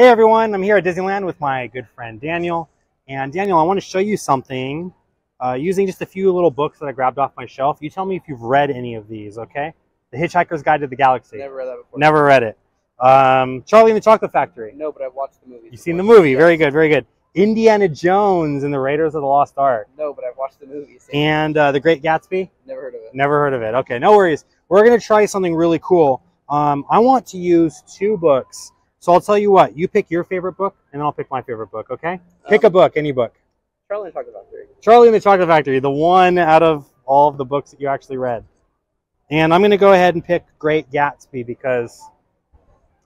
Hey everyone, I'm here at Disneyland with my good friend Daniel. And Daniel, I want to show you something uh, using just a few little books that I grabbed off my shelf. You tell me if you've read any of these, okay? The Hitchhiker's Guide to the Galaxy. Never read that before. Never read it. Um, Charlie and the Chocolate Factory. No, but I've watched the movie. You've seen the movie. Very good, very good. Indiana Jones and the Raiders of the Lost Ark. No, but I've watched the movie. And uh, The Great Gatsby. Never heard of it. Never heard of it. Okay, no worries. We're going to try something really cool. Um, I want to use two books. So I'll tell you what, you pick your favorite book, and I'll pick my favorite book, okay? Pick a Um, book, any book. Charlie and the Chocolate Factory. Charlie and the Chocolate Factory, the one out of all of the books that you actually read. And I'm going to go ahead and pick Great Gatsby because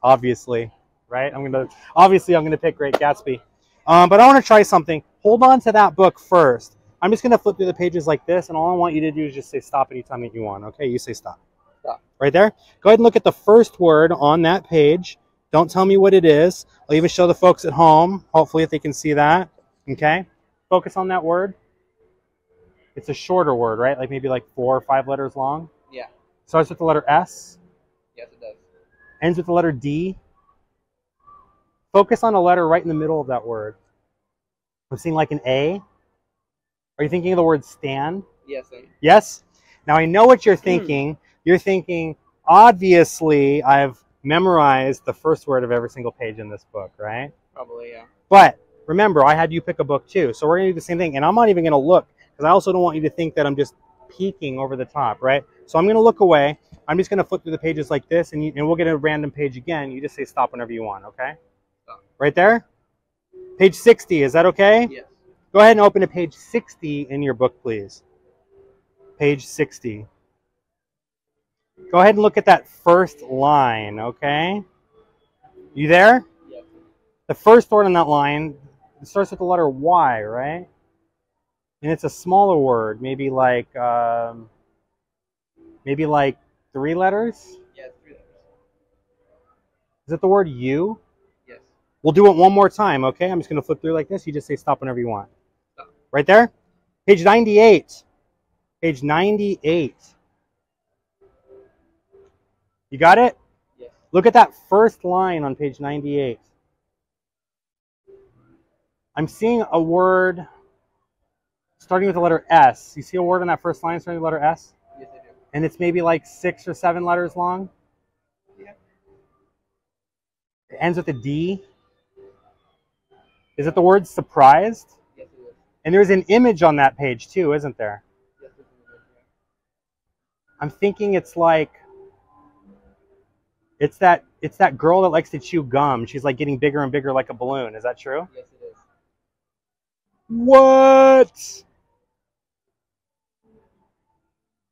obviously, right? I'm going to obviously I'm going to pick Great Gatsby. Um, but I want to try something. Hold on to that book first. I'm just going to flip through the pages like this, and all I want you to do is just say stop anytime that you want. Okay, you say stop. Stop. Right there. Go ahead and look at the first word on that page. Don't tell me what it is. I'll even show the folks at home, hopefully, if they can see that. Okay. Focus on that word. It's a shorter word, right? Like maybe like four or five letters long. Yeah. Starts with the letter S, Yes, it does. ends with the letter D. Focus on a letter right in the middle of that word. I'm seeing like an A. Are you thinking of the word stand? Yes. Yes? Now I know what you're hmm. thinking. You're thinking, obviously, I've memorized the first word of every single page in this book, right? Probably, yeah. But remember, I had you pick a book too. So we're going to do the same thing. And I'm not even going to look because I also don't want you to think that I'm just peeking over the top, right? So I'm going to look away. I'm just going to flip through the pages like this and, you, and we'll get a random page again. You just say stop whenever you want, okay? Stop. Right there? Page 60, is that okay? Yes. Go ahead and open to page 60 in your book, please. Page 60. Go ahead and look at that first line, okay? You there? Yes. The first word on that line it starts with the letter Y, right? And it's a smaller word, maybe like um, maybe like three letters. Yes, three letters. Is it the word you? Yes. We'll do it one more time, okay? I'm just going to flip through like this. You just say stop whenever you want. Stop. Right there? Page 98. Page 98. You got it? Yes. Look at that first line on page 98. I'm seeing a word starting with the letter S. You see a word on that first line starting with the letter S? Yes, I do. And it's maybe like six or seven letters long? Yeah. It ends with a D. Is it the word surprised? Yes, it is. And there's an image on that page too, isn't there? Yes, it's in the movie, yeah. I'm thinking it's like it's that it's that girl that likes to chew gum. She's like getting bigger and bigger like a balloon. Is that true? Yes, it is. What?